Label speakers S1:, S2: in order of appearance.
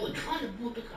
S1: 我穿的布都搞。